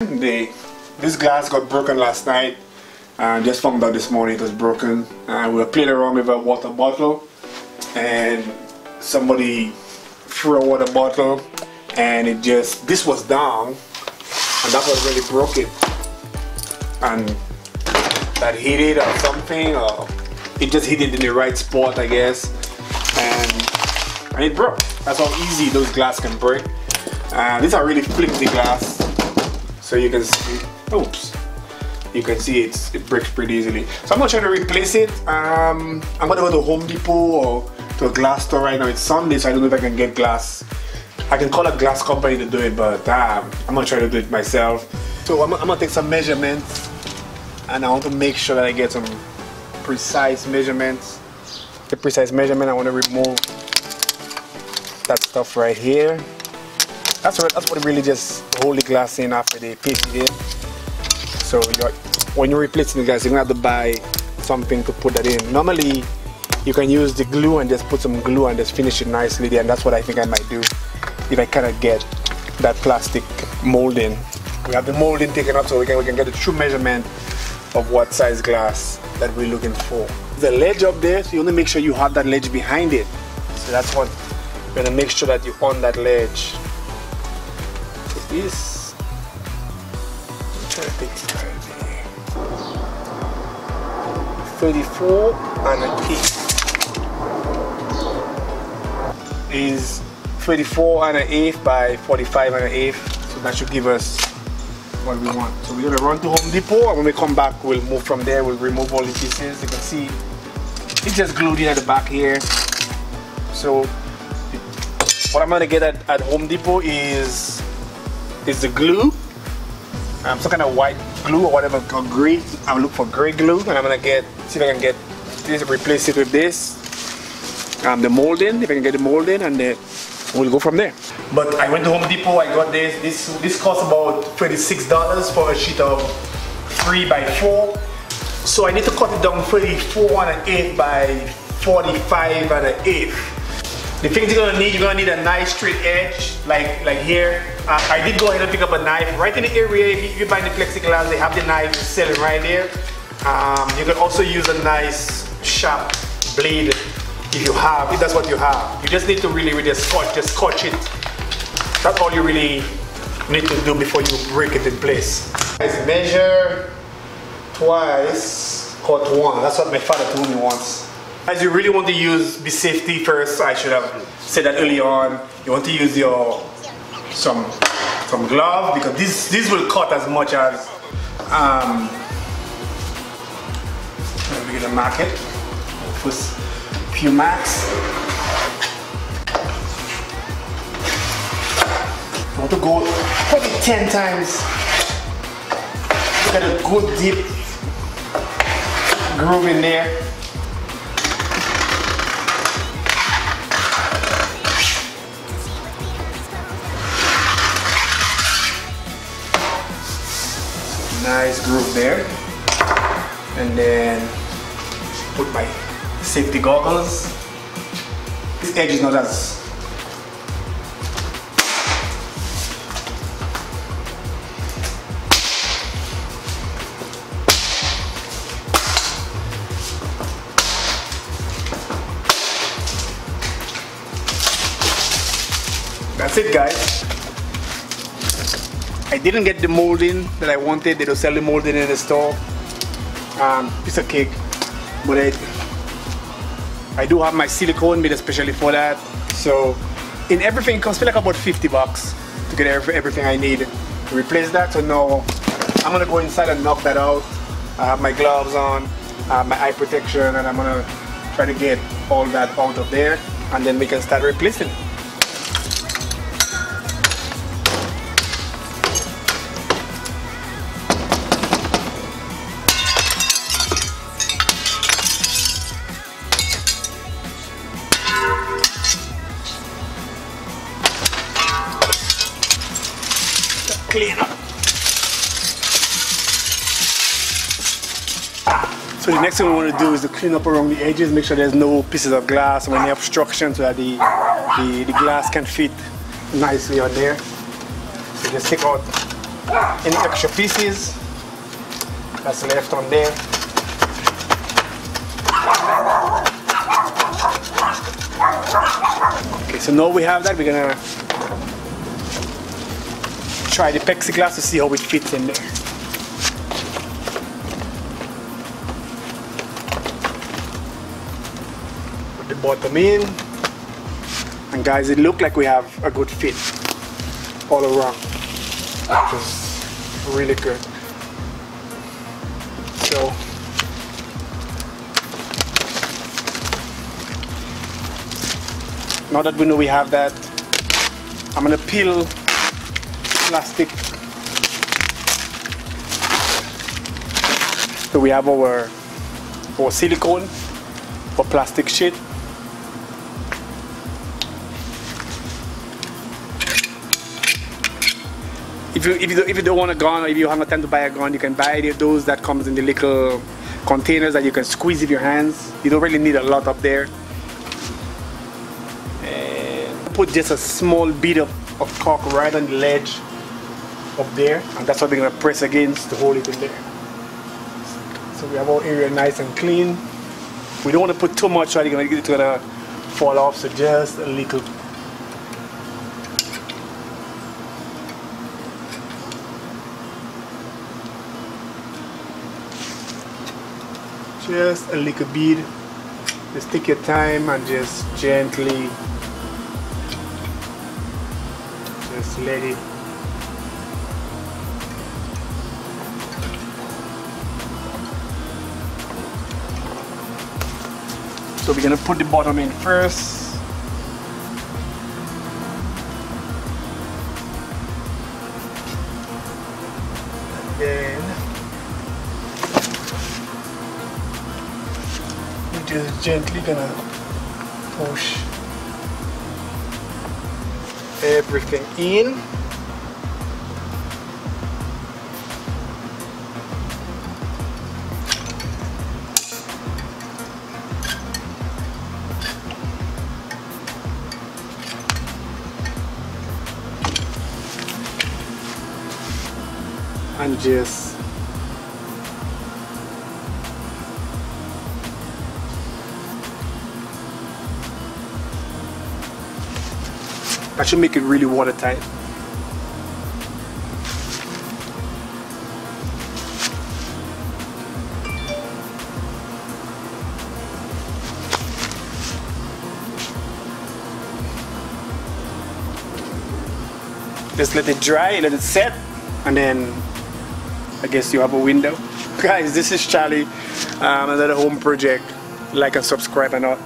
The, this glass got broken last night and just found out this morning it was broken. And we were playing around with a water bottle and somebody threw a water bottle and it just, this was down and that was really broke it. And that hit it or something or it just hit it in the right spot I guess and, and it broke. That's how easy those glass can break. Uh, these are really flimsy glass so you can see oops. You can see it's, it breaks pretty easily. So I'm not trying to replace it. Um, I'm gonna go to Home Depot or to a glass store right now. It's Sunday so I don't know if I can get glass. I can call a glass company to do it but um, I'm gonna try to do it myself. So I'm, I'm gonna take some measurements and I want to make sure that I get some precise measurements. The precise measurement I want to remove that stuff right here that's what that's what really just hold the glass in after they paste it in. So you're, when you're replacing the glass, you're gonna have to buy something to put that in. Normally, you can use the glue and just put some glue and just finish it nicely there. And that's what I think I might do if I cannot get that plastic molding. We have the molding taken out so we can, we can get a true measurement of what size glass that we're looking for. A ledge up there, so you want to make sure you have that ledge behind it. So that's what you're gonna make sure that you're on that ledge take 34 and an 8 is 34 and an eighth by 45 and an eighth. So that should give us what we want. So we're gonna run to Home Depot and when we come back we'll move from there. We'll remove all the pieces. You can see it's just glued in at the back here. So what I'm gonna get at, at Home Depot is is the glue. Um, some kind of white glue or whatever, or gray. I'm look for gray glue, and I'm gonna get see if I can get this, replace it with this. Um, the molding, if I can get the molding, and then we'll go from there. But I went to Home Depot. I got this. This this costs about twenty-six dollars for a sheet of three by four. So I need to cut it down 34 and an eighth by 45 and an eighth. The things you're gonna need, you're gonna need a nice straight edge, like like here. Uh, I did go ahead and pick up a knife right in the area. If you buy the plexiglass, they have the knife selling right there. Um, you can also use a nice sharp blade if you have, if that's what you have. You just need to really, really scotch, just scotch it. That's all you really need to do before you break it in place. Measure twice, cut one. That's what my father told me once. As you really want to use be safety first, I should have said that early on. You want to use your some some glove because this this will cut as much as um we're gonna mark it. First few. I want to go probably 10 times. Get a good deep groove in there. Nice groove there. And then put my safety goggles. This edge is not as that's it guys I didn't get the molding that I wanted. They don't sell the molding in the store. Um, piece of cake. But I, I do have my silicone made especially for that. So in everything, it costs me like about 50 bucks to get every, everything I need to replace that. So now I'm gonna go inside and knock that out. I have my gloves on, my eye protection, and I'm gonna try to get all that out of there. And then we can start replacing clean up. So the next thing we want to do is to clean up around the edges, make sure there's no pieces of glass or any obstruction so that the, the, the glass can fit nicely on there. So just take out any extra pieces that's left on there. Okay, so now we have that, we're gonna try the plexiglass to see how it fits in there. Put the bottom in. And guys, it looked like we have a good fit all around. Is really good. So now that we know we have that, I'm gonna peel plastic. So we have our, our silicone or plastic sheet. If you, if you, if you don't want a gun or if you have no time to buy a gun, you can buy those that comes in the little containers that you can squeeze with your hands. You don't really need a lot up there. And put just a small bit of, of caulk right on the ledge up there and that's what they're going to press against to hold it in there. So we have our area nice and clean. We don't want to put too much right, it's going to fall off, so just a little just a little bit just take your time and just gently just let it so we're gonna put the bottom in first. And then we're just gently gonna push everything in and just That should make it really watertight. Just let it dry, let it set, and then I guess you have a window. Guys, this is Charlie, um, another home project. Like and subscribe and all.